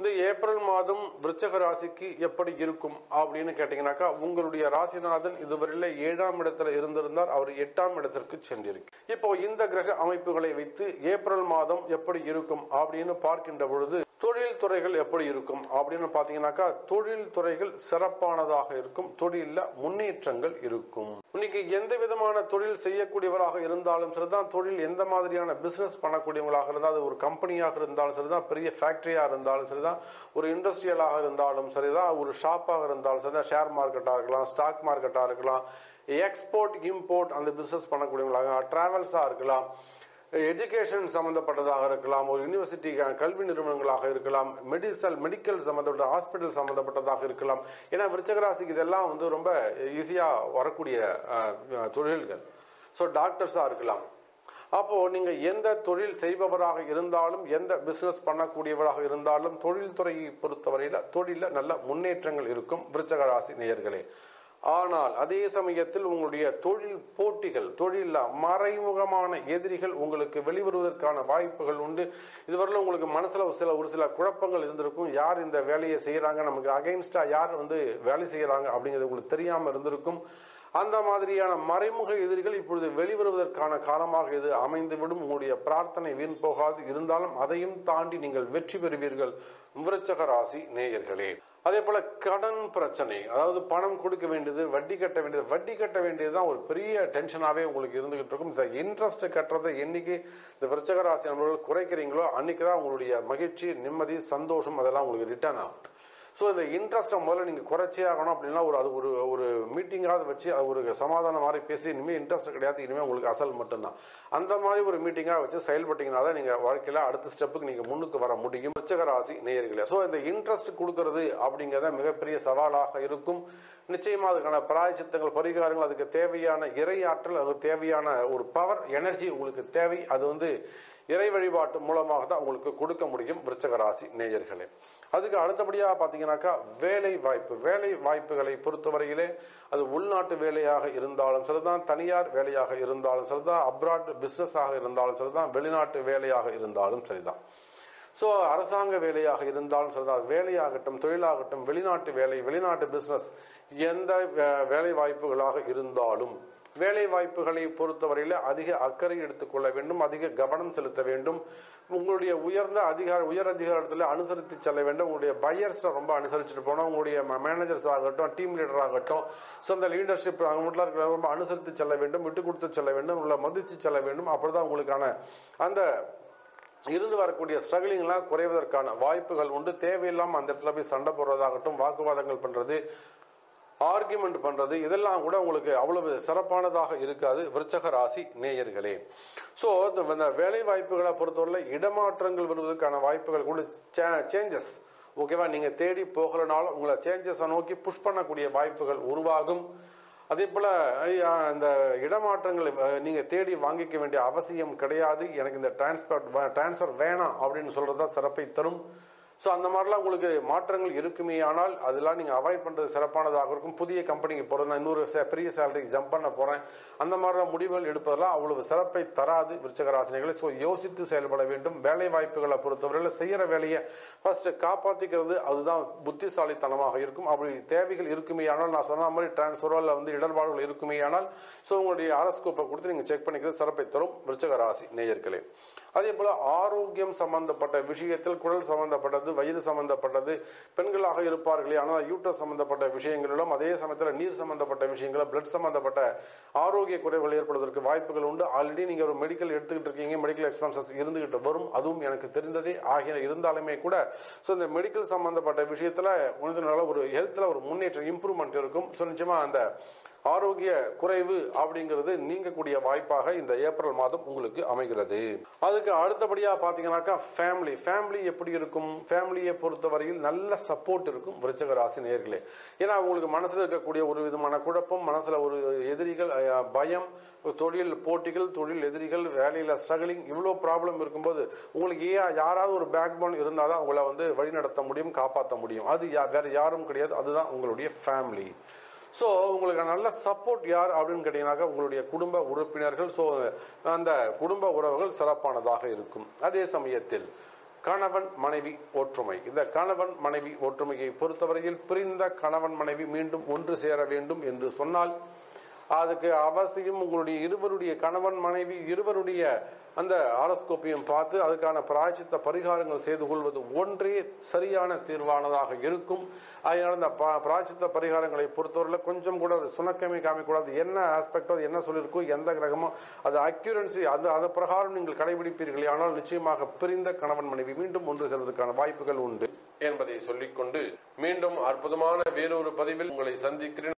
இந்த ஏப்ரல் மாதம் விருச்சக ராசிக்கு எப்படி இருக்கும் அப்படின்னு கேட்டீங்கன்னாக்கா உங்களுடைய ராசிநாதன் இதுவரையில ஏழாம் இடத்துல இருந்திருந்தார். அவர் எட்டாம் இடத்திற்கு சென்றிருக்கு இப்போ இந்த கிரக அமைப்புகளை வைத்து ஏப்ரல் மாதம் எப்படி இருக்கும் அப்படின்னு பார்க்கின்ற பொழுது தொழில் துறைகள் எப்படி இருக்கும்? அப்படின்னு பாத்தீங்கன்னாக்கா தொழில் துறைகள் சிறப்பானதாக இருக்கும். தொழிலில் முன்னேற்றங்கள் இருக்கும். இன்னைக்கு எந்த விதமான தொழில் செய்யக்கூடியவராக இருந்தாலும் சரிதான் தொழில் எந்த மாதிரியான பிசினஸ் பண்ணக்கூடியவங்களாக இருந்தால் அது ஒரு கம்பெனியாக இருந்தாலும் சரிதான் பெரிய ஃபேக்டரியா இருந்தாலும் சரிதான் ஒரு இண்டஸ்ட்ரியலாக இருந்தாலும் சரிதான் ஒரு ஷாப்பாக இருந்தாலும் சரிதான் ஷேர் மார்க்கெட்டா இருக்கலாம் ஸ்டாக் மார்க்கெட்டா இருக்கலாம் எக்ஸ்போர்ட் இம்போர்ட் அந்த பிசினஸ் பண்ணக்கூடியவங்களாக டிராவல்ஸா இருக்கலாம் எஜுகேஷன் சம்பந்தப்பட்டதாக இருக்கலாம் ஒரு யூனிவர்சிட்டி கல்வி நிறுவனங்களாக இருக்கலாம் மெடிசல் மெடிக்கல் சம்பந்தப்பட்ட ஹாஸ்பிட்டல் சம்பந்தப்பட்டதாக இருக்கலாம். ஏன்னா விருச்சகராசிக்கு இதெல்லாம் வந்து ரொம்ப ஈஸியா வரக்கூடிய தொழில்கள். ஸோ டாக்டர்ஸா இருக்கலாம். அப்போ நீங்க எந்த தொழில் செய்பவராக இருந்தாலும் எந்த பிசினஸ் பண்ணக்கூடியவராக இருந்தாலும் தொழில்துறையை பொறுத்தவரையில தொழில நல்ல முன்னேற்றங்கள் இருக்கும் விருச்சகராசி நேயர்களே. ஆனால் அதே சமயத்தில் உங்களுடைய தொழில் போட்டிகள் தொழில மறைமுகமான எதிரிகள் உங்களுக்கு வெளிவருவதற்கான வாய்ப்புகள் உண்டு. இதுவரையில் உங்களுக்கு மனசுல ஒரு சில ஒரு சில குழப்பங்கள் இருந்திருக்கும். யார் இந்த வேலையை செய்யறாங்க நமக்கு அகைன்ஸ்டா யார் வந்து வேலை செய்யறாங்க அப்படிங்கிறது உங்களுக்கு தெரியாம இருந்திருக்கும். அந்த மாதிரியான மறைமுக எதிரிகள் இப்பொழுது வெளிவருவதற்கான காலமாக இது அமைந்துவிடும். உங்களுடைய பிரார்த்தனை வீண் போகாது. இருந்தாலும் அதையும் தாண்டி நீங்கள் வெற்றி பெறுவீர்கள். விருச்சக ராசி நேயர்களே. அதே போல கடன் பிரச்சனை அதாவது பணம் கொடுக்க வேண்டியது வட்டி கட்ட வேண்டியது வட்டி கட்ட வேண்டியதுதான் ஒரு பெரிய டென்ஷனாவே உங்களுக்கு இருந்துகிட்டு இருக்கும். இந்த இன்ட்ரெஸ்ட் கட்டுறதை என்னைக்கு இந்த விருச்சக ராசி நண்பர்கள் குறைக்கிறீங்களோ அன்னைக்கு தான் உங்களுடைய மகிழ்ச்சி நிம்மதி சந்தோஷம் அதெல்லாம் உங்களுக்கு ரிட்டர்ன் ஆகும். ஸோ இந்த இன்ட்ரெஸ்ட்டை முதல்ல நீங்கள் குறைச்சே ஆகணும் அப்படின்னா ஒரு அது ஒரு ஒரு மீட்டிங்காவது வச்சு அது ஒரு சமாதானம் மாதிரி பேசி இனிமேல் இன்ட்ரெஸ்ட் கிடையாது இனிமேல் உங்களுக்கு அசல் மட்டும்தான். அந்த மாதிரி ஒரு மீட்டிங்காக வச்சு செயல்பட்டீங்கன்னா தான் நீங்கள் வாழ்க்கையில் அடுத்த ஸ்டெப்புக்கு நீங்கள் முன்னுக்கு வர முடியும். ராசி நேயர்களே. ஸோ இந்த இன்ட்ரெஸ்ட் கொடுக்கறது அப்படிங்கிறத மிகப்பெரிய சவாலாக இருக்கும். நிச்சயமா அதுக்கான பிராயசித்தங்கள் பரிகாரங்கள் அதுக்கு தேவையான இறையாற்றல் அதுக்கு தேவையான ஒரு பவர் எனர்ஜி உங்களுக்கு தேவை. அது வந்து இறை வழிபாட்டு மூலமாக தான் உங்களுக்கு கொடுக்க முடியும் விருச்சக ராசி நேயர்களே. அதுக்கு அடுத்தபடியாக பார்த்தீங்கன்னாக்கா வேலை வாய்ப்பு. வேலை வாய்ப்புகளை பொறுத்தவரையிலே அது உள்நாட்டு வேலையாக இருந்தாலும் சரிதான் தனியார் வேலையாக இருந்தாலும் சரிதான் அப்ராட் பிஸ்னஸாக இருந்தாலும் சரிதான் வெளிநாட்டு வேலையாக இருந்தாலும் சரிதான். ஸோ அரசாங்க வேலையாக இருந்தாலும் சரிதான். வேலையாகட்டும் தொழிலாகட்டும் வெளிநாட்டு வேலை வெளிநாட்டு பிஸ்னஸ் எந்த வே- வேலை வாய்ப்புகளாக இருந்தாலும் வேலை வாய்ப்புகளை பொறுத்தவரையில் அதிக அக்கறை எடுத்துக்கொள்ள வேண்டும் அதிக கவனம் செலுத்த வேண்டும். உங்களுடைய உயர்ந்த அதிகார உயர் அதிகாரத்தில் அனுசரித்து செல்ல வேண்டும். உங்களுடைய பையர்ஸை ரொம்ப அனுசரிச்சுட்டு போனோம் உங்களுடைய மேனேஜர்ஸ் ஆகட்டும் டீம் லீடர் ஆகட்டும் ஸோ அந்த லீடர்ஷிப் அவங்க வீட்டில் இருக்கிற ரொம்ப அனுசரித்து செல்ல வேண்டும் விட்டு கொடுத்து செல்ல வேண்டும் உள்ள மதித்து செல்ல வேண்டும். அப்பதான் உங்களுக்கான அந்த இருந்து வரக்கூடிய ஸ்ட்ரகிளிங்லாம் குறைவதற்கான வாய்ப்புகள் உண்டு. தேவையில்லாமல் அந்த இடத்துல போய் சண்டை போடுறதாகட்டும் வாக்குவாதங்கள் பண்றது ஆர்குமெண்ட் பண்றது இதெல்லாம் கூட உங்களுக்கு அவ்வளவு சிறப்பானதாக இருக்காது. விருச்சக ராசி நேயர்களே. ஸோ இந்த வேலை வாய்ப்புகளை பொறுத்தவரையில் இடமாற்றங்கள் வருவதற்கான வாய்ப்புகள் கூட சேஞ்சஸ் ஓகேவா நீங்க தேடி போகலனாலும் உங்களை சேஞ்சஸை நோக்கி புஷ் பண்ணக்கூடிய வாய்ப்புகள் உருவாகும். அதே போல இந்த இடமாற்றங்களை நீங்க தேடி வாங்கிக்க வேண்டிய அவசியம் கிடையாது. எனக்கு இந்த டிரான்ஸ்பர் டிரான்ஸ்ஃபர் வேணாம் அப்படின்னு சொல்றதா சிறப்பை தரும். ஸோ அந்த மாதிரிலாம் உங்களுக்கு மாற்றங்கள் இருக்குமே ஆனால் அதெல்லாம் நீங்கள் அவாய்ட் பண்ணுறது சிறப்பானதாக இருக்கும். புதிய கம்பெனிக்கு போகிறேன் நான் இன்னொரு சே- பெரிய சேலரிக்கு ஜம்ப் பண்ண போகிறேன் அந்த மாதிரிலாம் முடிவுகள் எடுப்பதெல்லாம் அவ்வளவு சிறப்பை தராது விருச்சகராசினிகளை ஸோ யோசித்து செயல்பட வேண்டும். வேலை வாய்ப்புகளை பொறுத்தவரையில் செய்கிற வேலையை ஃபர்ஸ்ட் காப்பாற்றிக்கிறது அதுதான் புத்திசாலித்தனமாக இருக்கும். அப்படி தேவைகள் இருக்குமே ஆனால் நான் சொன்ன மாதிரி டிரான்ஸ்ஃபரோ இல்லை வந்து இடர்பாடுகள் இருக்குமே ஆனால் ஸோ உங்களுடைய ஆரஸ்கோப்பை கொடுத்து நீங்கள் செக் பண்ணிக்கிறது சிறப்பை தரும் விருச்சகராசி நேயர்களே. அதே போல ஆரோக்கியம் சம்பந்தப்பட்ட விஷயத்தில் குடல் சம்பந்தப்பட்டது வயது சம்பந்தப்பட்டது பெண்களாக இருப்பார்களே ஆனால் யூட்டஸ் சம்பந்தப்பட்ட விஷயங்களிலும் அதே சமயத்தில் நீர் சம்பந்தப்பட்ட விஷயங்களும் பிளட் சம்பந்தப்பட்ட ஆரோக்கிய குறைவுகள் ஏற்படுவதற்கு வாய்ப்புகள் உண்டு. ஆல்ரெடி நீங்க ஒரு மெடிக்கல் எடுத்துக்கிட்டு இருக்கீங்க மெடிக்கல் எக்ஸ்பென்சஸ் இருந்துகிட்டு வரும். அதுவும் எனக்கு தெரிந்ததே. ஆகிய இருந்தாலுமே கூட ஸோ இந்த மெடிக்கல் சம்பந்தப்பட்ட விஷயத்தில் உங்களுக்கு ஒரு ஹெல்த்தில் ஒரு முன்னேற்றம் இம்ப்ரூவ்மெண்ட் இருக்கும். ஸோ நிச்சயமாக அந்த ஆரோக்கிய குறைவு அப்படிங்கிறது நீங்கக்கூடிய வாய்ப்பாக இந்த ஏப்ரல் மாதம் உங்களுக்கு அமைகிறது. அதுக்கு அடுத்தபடியா பாத்தீங்கன்னாக்கா ஃபேமிலி ஃபேமிலி எப்படி இருக்கும்? ஃபேமிலியை பொறுத்தவரையில் நல்ல சப்போர்ட் இருக்கும் விருச்சக ராசி நேர்களே ஏன்னா உங்களுக்கு மனசில் இருக்கக்கூடிய ஒரு விதமான குழப்பம் மனசுல ஒரு எதிரிகள் பயம் தொழில் போட்டிகள் தொழில் எதிரிகள் வேலையில ஸ்ட்ரகிளிங் இவ்வளோ ப்ராப்ளம் இருக்கும்போது உங்களுக்கு ஏன் யாராவது ஒரு பேக் போன் இருந்தால் தான் உங்களை வந்து வழிநடத்த முடியும் காப்பாற்ற முடியும். அது யா- வேற யாரும் கிடையாது. அதுதான் உங்களுடைய ஃபேமிலி ஸோ உங்களுக்கு நல்ல சப்போர்ட் யார் அப்படின்னு கேட்டீங்கன்னாக்கா உங்களுடைய குடும்ப உறுப்பினர்கள். ஸோ அந்த குடும்ப உறவுகள் சிறப்பானதாக இருக்கும். அதே சமயத்தில் கணவன் மனைவி ஒற்றுமை. இந்த கணவன் மனைவி ஒற்றுமையை பொறுத்தவரையில் பிரிந்த கணவன் மனைவி மீண்டும் ஒன்று சேர வேண்டும் என்று சொன்னால் அதுக்கு அவசியம் உங்களுடைய இருவருடைய கணவன் மனைவி இருவருடைய அந்த ஆரஸ்கோப்பையும் பார்த்து அதுக்கான பிராய்ச்சித்த பரிகாரங்கள் செய்து கொள்வது ஒன்றே சரியான தீர்வானதாக இருக்கும். அதனால இந்த ப- பரிகாரங்களை பொறுத்தவரையில் கொஞ்சம் கூட ஒரு சுணக்கமே காமிக்கூடாது என்ன ஆஸ்பெக்டோ அது என்ன சொல்லியிருக்கோ எந்த கிரகமோ அது அக்யூரன்சி அது அது பிரகாரம் நீங்கள் கடைபிடிப்பீர்களே ஆனால் நிச்சயமாக பிரிந்த கணவன் மனைவி மீண்டும் ஒன்று செல்வதற்கான வாய்ப்புகள் உண்டு என்பதை சொல்லிக்கொண்டு மீண்டும் அற்புதமான வேறொரு பதிவில் உங்களை சந்திக்கிறேன்.